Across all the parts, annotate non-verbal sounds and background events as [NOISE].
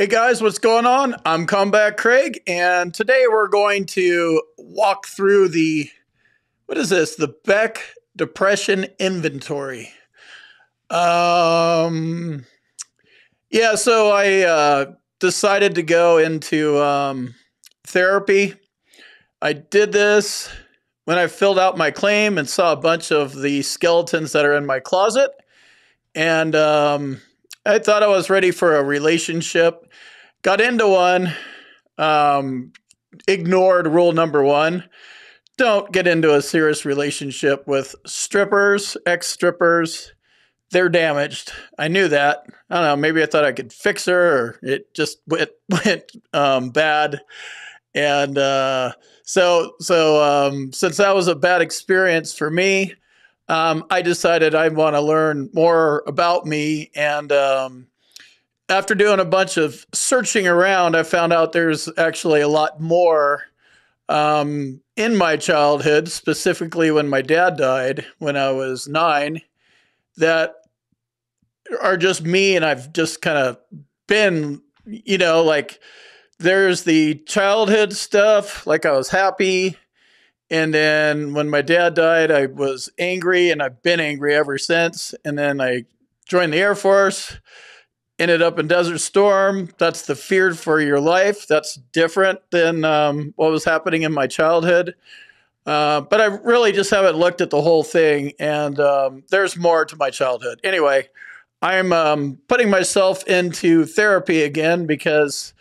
Hey guys, what's going on? I'm Combat Craig, and today we're going to walk through the what is this? The Beck Depression Inventory. Um, yeah, so I uh, decided to go into um, therapy. I did this when I filled out my claim and saw a bunch of the skeletons that are in my closet, and um, I thought I was ready for a relationship. Got into one. Um, ignored rule number one. Don't get into a serious relationship with strippers, ex strippers. They're damaged. I knew that. I don't know. Maybe I thought I could fix her, or it just [LAUGHS] went went um, bad. And uh, so, so um, since that was a bad experience for me, um, I decided I want to learn more about me. And um, after doing a bunch of searching around, I found out there's actually a lot more um, in my childhood, specifically when my dad died when I was nine, that are just me. And I've just kind of been, you know, like there's the childhood stuff, like I was happy and then when my dad died, I was angry and I've been angry ever since. And then I joined the Air Force, ended up in Desert Storm. That's the fear for your life. That's different than um, what was happening in my childhood. Uh, but I really just haven't looked at the whole thing, and um, there's more to my childhood. Anyway, I'm um, putting myself into therapy again because,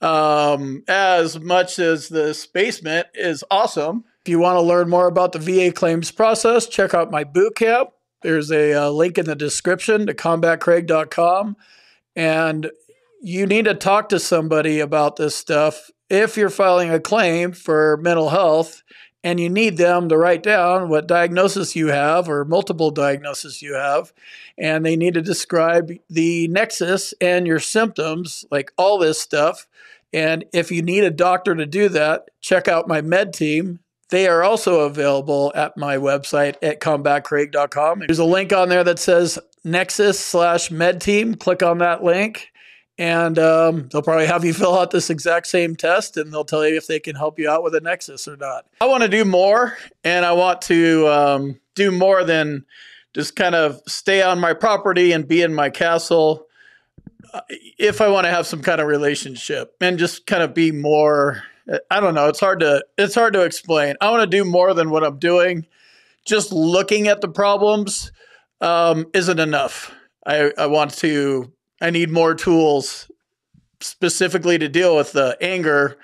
um, as much as this basement is awesome, you want to learn more about the VA claims process, check out my boot camp. There's a uh, link in the description to combatcraig.com. And you need to talk to somebody about this stuff if you're filing a claim for mental health and you need them to write down what diagnosis you have or multiple diagnoses you have. And they need to describe the nexus and your symptoms, like all this stuff. And if you need a doctor to do that, check out my med team. They are also available at my website at combatcraig.com. There's a link on there that says Nexus slash Med Team. Click on that link, and um, they'll probably have you [LAUGHS] fill out this exact same test, and they'll tell you if they can help you out with a Nexus or not. I want to do more, and I want to um, do more than just kind of stay on my property and be in my castle. Uh, if I want to have some kind of relationship and just kind of be more I don't know. It's hard to it's hard to explain. I want to do more than what I'm doing. Just looking at the problems um, isn't enough. I, I want to. I need more tools specifically to deal with the anger,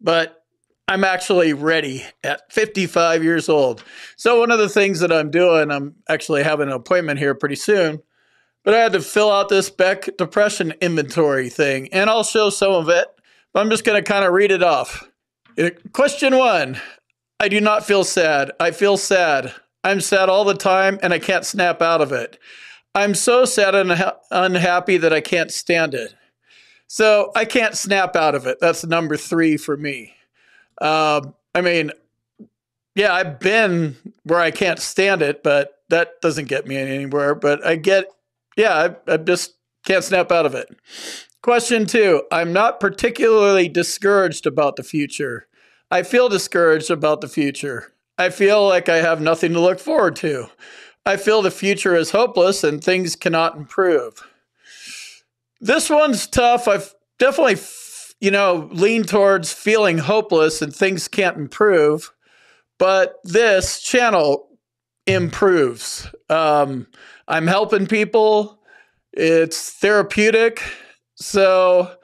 but I'm actually ready at 55 years old. So one of the things that I'm doing, I'm actually having an appointment here pretty soon, but I had to fill out this Beck depression inventory thing, and I'll show some of it I'm just going to kind of read it off. Question one I do not feel sad. I feel sad. I'm sad all the time and I can't snap out of it. I'm so sad and unha- unhappy that I can't stand it. So I can't snap out of it. That's number three for me. Um, I mean, yeah, I've been where I can't stand it, but that doesn't get me anywhere. But I get, yeah, I, I just can't snap out of it. Question two I'm not particularly discouraged about the future. I feel discouraged about the future. I feel like I have nothing to look forward to. I feel the future is hopeless and things cannot improve. This one's tough. I've definitely, you know, leaned towards feeling hopeless and things can't improve. But this channel improves. Um, I'm helping people. It's therapeutic. So,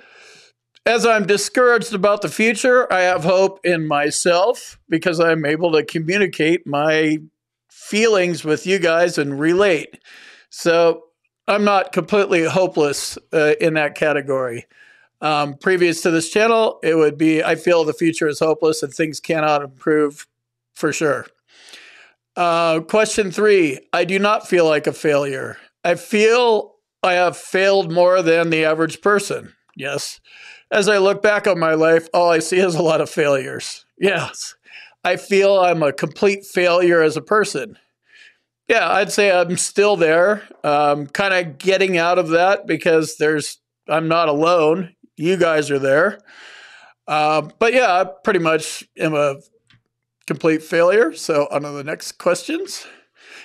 as I'm discouraged about the future, I have hope in myself because I'm able to communicate my feelings with you guys and relate. So, I'm not completely hopeless uh, in that category. Um, previous to this channel, it would be I feel the future is hopeless and things cannot improve for sure. Uh, question three I do not feel like a failure. I feel I have failed more than the average person. Yes. As I look back on my life, all I see is a lot of failures. Yes. I feel I'm a complete failure as a person. Yeah, I'd say I'm still there. Um, kind of getting out of that because there's I'm not alone. you guys are there. Uh, but yeah, I pretty much am a complete failure. So on to the next questions.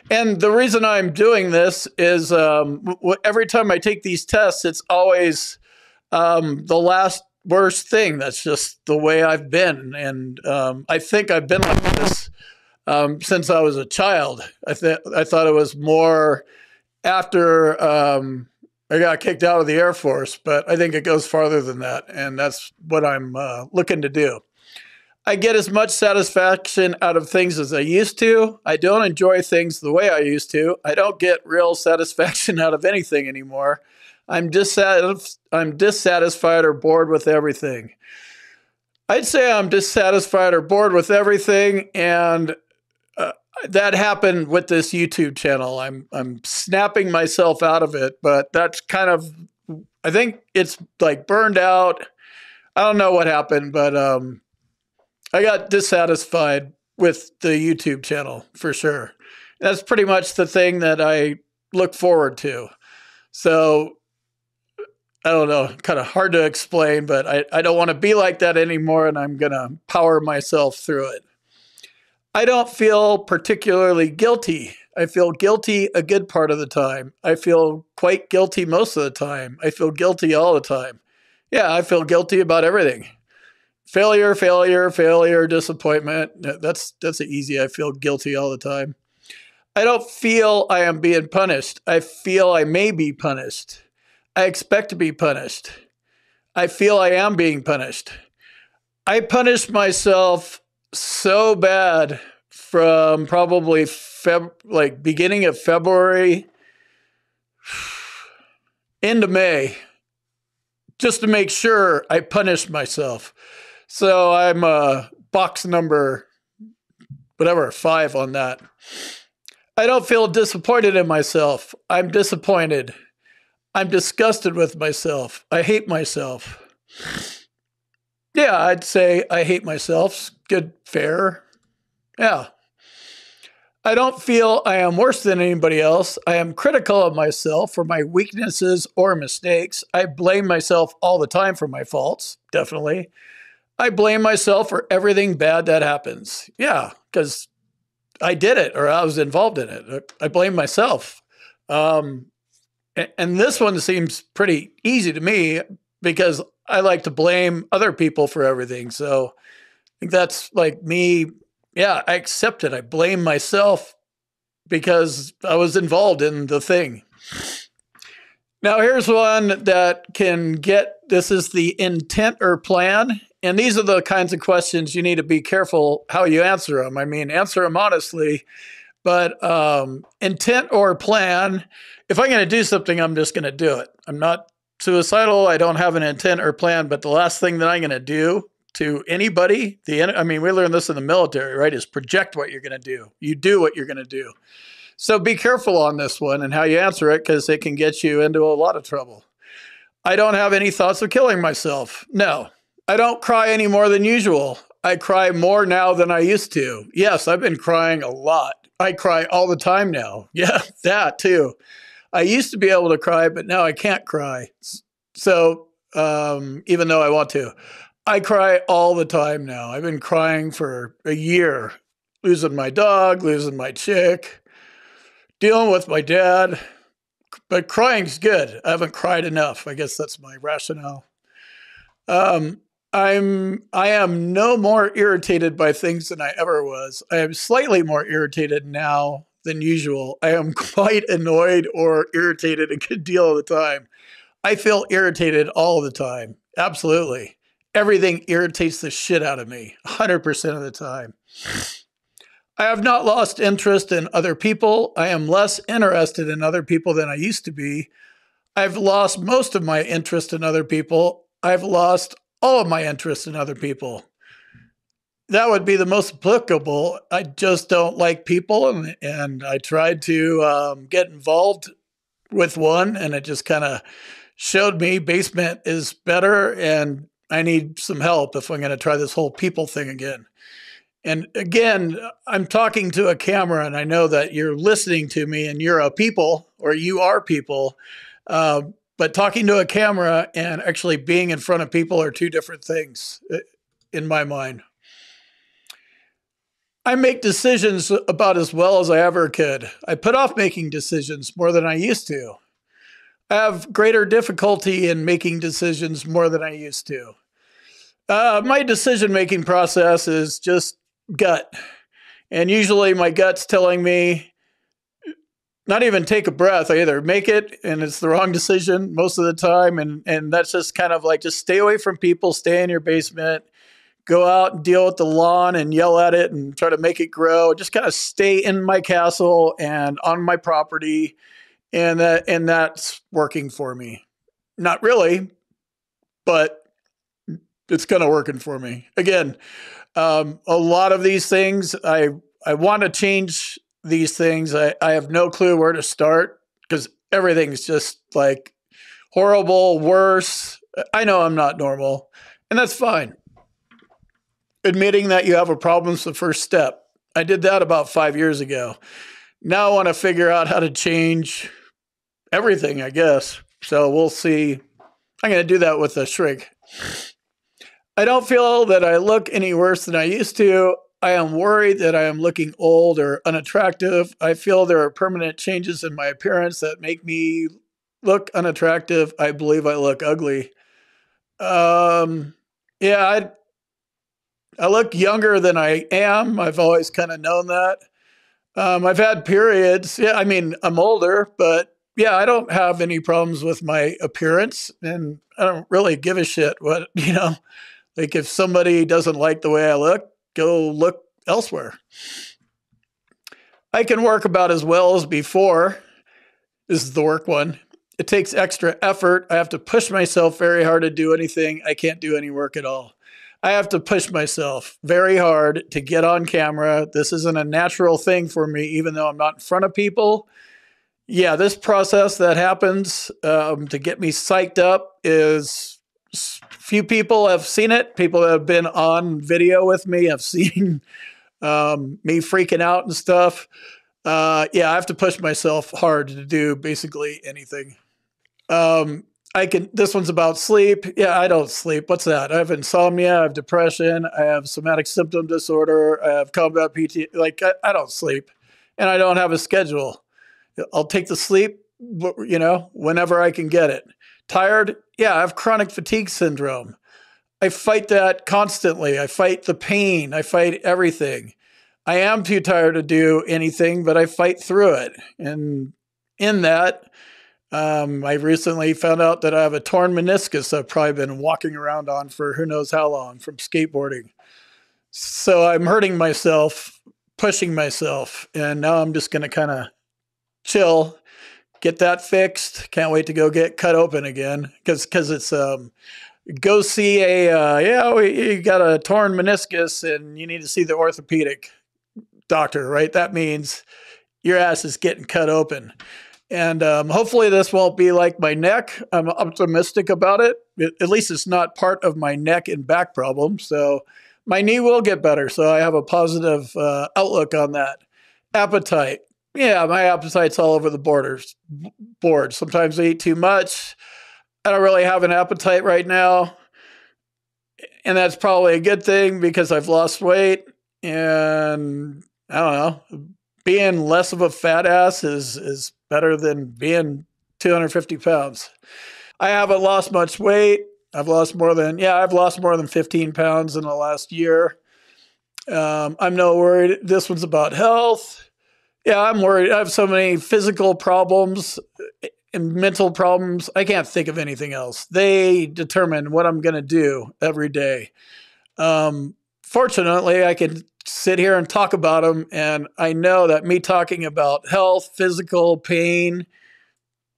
And the reason I'm doing this is um, every time I take these tests, it's always um, the last worst thing. That's just the way I've been. And um, I think I've been like this um, since I was a child. I, th- I thought it was more after um, I got kicked out of the Air Force, but I think it goes farther than that. And that's what I'm uh, looking to do. I get as much satisfaction out of things as I used to. I don't enjoy things the way I used to. I don't get real satisfaction [LAUGHS] out of anything anymore. I'm I'm dissatisfied or bored with everything. I'd say I'm dissatisfied or bored with everything, and uh, that happened with this YouTube channel. I'm I'm snapping myself out of it, but that's kind of I think it's like burned out. I don't know what happened, but um, I got dissatisfied with the YouTube channel for sure. That's pretty much the thing that I look forward to. So I don't know, kind of hard to explain, but I, I don't want to be like that anymore and I'm going to power myself through it. I don't feel particularly guilty. I feel guilty a good part of the time. I feel quite guilty most of the time. I feel guilty all the time. Yeah, I feel guilty about everything failure, failure, failure, disappointment. That's that's easy. I feel guilty all the time. I don't feel I am being punished. I feel I may be punished. I expect to be punished. I feel I am being punished. I punish myself so bad from probably Feb like beginning of February [SIGHS] into May just to make sure I punish myself. So I'm uh, box number whatever five on that. I don't feel disappointed in myself. I'm disappointed. I'm disgusted with myself. I hate myself. Yeah, I'd say I hate myself. Good, fair. Yeah. I don't feel I am worse than anybody else. I am critical of myself for my weaknesses or mistakes. I blame myself all the time for my faults, definitely. I blame myself for everything bad that happens. Yeah, because I did it or I was involved in it. I blame myself. Um, and this one seems pretty easy to me because I like to blame other people for everything. So I think that's like me. Yeah, I accept it. I blame myself because I was involved in the thing. Now, here's one that can get this is the intent or plan and these are the kinds of questions you need to be careful how you answer them. I mean, answer them honestly, but um, intent or plan. If I'm going to do something, I'm just going to do it. I'm not suicidal. I don't have an intent or plan, but the last thing that I'm going to do to anybody, the I mean, we learn this in the military, right? Is project what you're going to do. You do what you're going to do. So be careful on this one and how you answer it because it can get you into a lot of trouble. I don't have any thoughts of killing myself. No, I don't cry any more than usual. I cry more now than I used to. Yes, I've been crying a lot. I cry all the time now. [LAUGHS] Yeah, that too. I used to be able to cry, but now I can't cry. So, um, even though I want to, I cry all the time now. I've been crying for a year, losing my dog, losing my chick, dealing with my dad. But crying's good. I haven't cried enough. I guess that's my rationale. Um, I'm I am no more irritated by things than I ever was. I am slightly more irritated now than usual. I am [LAUGHS] quite annoyed or irritated a good deal of the time. I feel irritated all the time. Absolutely. Everything irritates the shit out of me 100% of the time. I have not lost interest in other people. I am less interested in other people than I used to be. I've lost most of my interest in other people. I've lost all of my interest in other people. That would be the most applicable. I just don't like people, and, and I tried to um, get involved with one, and it just kind of showed me basement is better, and I need some help if I'm going to try this whole people thing again. And again, I'm talking to a camera, and I know that you're listening to me, and you're a people, or you are people. Uh, but talking to a camera and actually being in front of people are two different things uh, in my mind. I make decisions about as well as I ever could. I put off making decisions more than I used to. I have greater difficulty in making decisions more than I used to. Uh, my decision making process is just gut. And usually my gut's telling me not even take a breath. I either make it and it's the wrong decision most of the time. And, and that's just kind of like just stay away from people, stay in your basement, go out and deal with the lawn and yell at it and try to make it grow. Just kind of stay in my castle and on my property. And that and that's working for me. Not really, but it's kind of working for me. Again, um, a lot of these things I I want to change these things. I, I have no clue where to start because everything's just like horrible, worse. I know I'm not normal, and that's fine. Admitting that you have a problem is the first step. I did that about five years ago. Now I want to figure out how to change everything, I guess. So we'll see. I'm going to do that with a shrink. I don't feel that I look any worse than I used to. I am worried that I am looking old or unattractive. I feel there are permanent changes in my appearance that make me look unattractive. I believe I look ugly. Um, yeah, I I look younger than I am. I've always kind of known that. Um, I've had periods. Yeah, I mean, I'm older, but yeah, I don't have any problems with my appearance, and I don't really give a shit what [LAUGHS] you know. Like if somebody doesn't like the way I look, go look elsewhere. I can work about as well as before. This is the work one. It takes extra effort. I have to push myself very hard to do anything. I can't do any work at all. I have to push myself very hard to get on camera. This isn't a natural thing for me, even though I'm not in front of people. Yeah, this process that happens um, to get me psyched up is few people have seen it. People that have been on video with me have [LAUGHS] seen um, me freaking out and stuff. Uh, yeah, I have to push myself hard to do basically anything. Um, I can. This one's about sleep. Yeah, I don't sleep. What's that? I have insomnia. I have depression. I have somatic symptom disorder. I have combat PT. Like I, I don't sleep, and I don't have a schedule. I'll take the sleep, you know, whenever I can get it. Tired? Yeah, I have chronic fatigue syndrome. I fight that constantly. I fight the pain. I fight everything. I am too tired to do anything, but I fight through it. And in that, um, I recently found out that I have a torn meniscus I've probably been walking around on for who knows how long from skateboarding. So I'm hurting myself, pushing myself, and now I'm just going to kind of chill get that fixed. Can't wait to go get cut open again because because it's um go see a uh, yeah we, you got a torn meniscus and you need to see the orthopedic doctor right? That means your ass is getting cut open. And um, hopefully this won't be like my neck. I'm optimistic about it. it at least it's not part of my neck and back problem. So my knee will get better. So i have a positive uh, outlook on that appetite yeah, my appetite's all over the borders board. Sometimes I eat too much. I don't really have an appetite right now. And that's probably a good thing because I've lost weight and I don't know, being less of a fat ass is is better than being 250 pounds. I haven't lost much weight. I've lost more than yeah, I've lost more than 15 pounds in the last year. Um, I'm no worried. This one's about health. Yeah, I'm worried. I have so many physical problems and mental problems. I can't think of anything else. They determine what I'm going to do every day. Um, fortunately, I can sit here and talk about them. And I know that me talking about health, physical pain,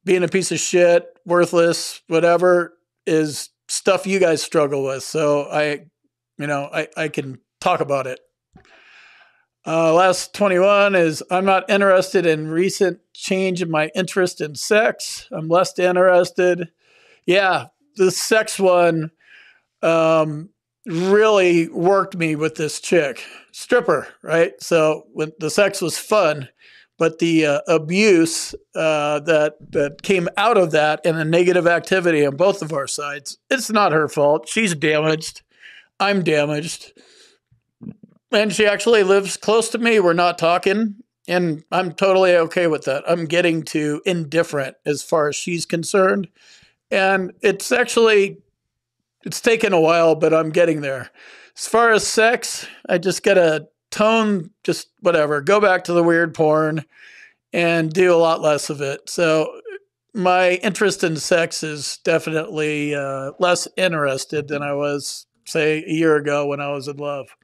being a piece of shit, worthless, whatever, is stuff you guys struggle with. So I, you know, I, I can talk about it. Uh, last 21 is I'm not interested in recent change in my interest in sex. I'm less interested. Yeah, the sex one um, really worked me with this chick, stripper, right? So when the sex was fun, but the uh, abuse uh, that that came out of that and the negative activity on both of our sides, it's not her fault. She's damaged. I'm damaged. And she actually lives close to me. We're not talking. And I'm totally okay with that. I'm getting to indifferent as far as she's concerned. And it's actually it's taken a while, but I'm getting there. As far as sex, I just gotta tone just whatever, go back to the weird porn and do a lot less of it. So my interest in sex is definitely uh, less interested than I was, say, a year ago when I was in love.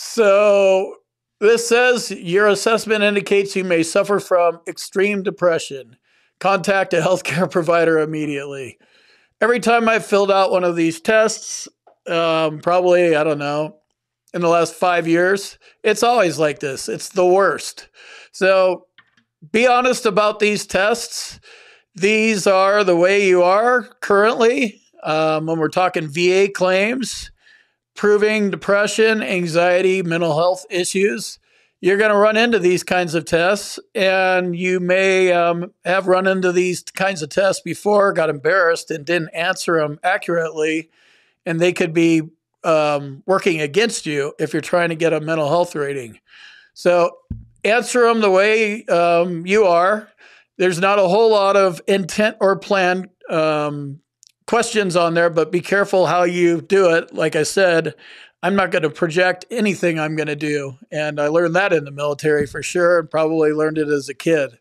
So this says your assessment indicates you may suffer from extreme depression. Contact a healthcare [LAUGHS] provider immediately. Every time I filled out one of these tests, um, probably, I don't know, in the last five years, it's always like this. It's the worst. So be honest about these tests. These are the way you are currently um, when we're talking VA claims, proving depression, anxiety, mental health issues. You're going to run into these kinds of tests, and you may um, have run into these kinds of tests before, got embarrassed, and didn't answer them accurately, and they could be um, working against you if you're trying to get a mental health rating. So answer them the way um, you are. There's not a whole lot of intent or plan um, questions on there, but be careful how you do it. Like I said, I'm not going to project anything I'm going to do. And I learned that in the military for sure, and probably learned it as a kid.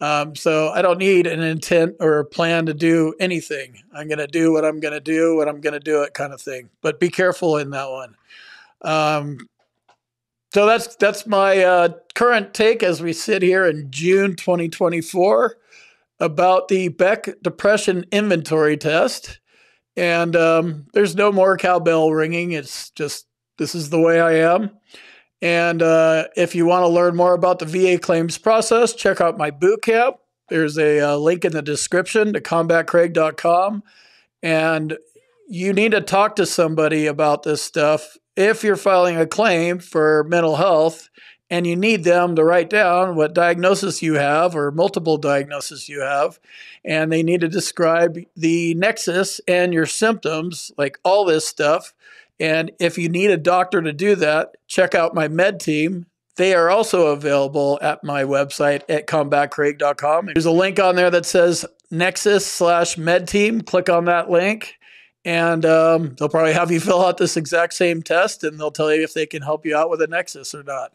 Um, so I don't need an intent or a plan to do anything. I'm going to do what I'm going to do when I'm going to do it, kind of thing. But be careful in that one. Um, so that's that's my uh, current take as we sit here in June 2024 about the Beck Depression Inventory Test. And um, there's no more cowbell ringing. It's just this is the way I am. And uh, if you want to learn more about the VA claims process, check out my boot camp. There's a uh, link in the description to combatcraig.com. And you need to talk to somebody about this stuff if you're filing a claim for mental health and you need them to write down what diagnosis you have or multiple diagnoses you have and they need to describe the nexus and your symptoms like all this stuff and if you need a doctor to do that, check out my med team. They are also available at my website at combatcraig.com. There's a link on there that says Nexus slash med team. Click on that link and um, they'll probably have you fill out this exact same test and they'll tell you if they can help you out with a Nexus or not.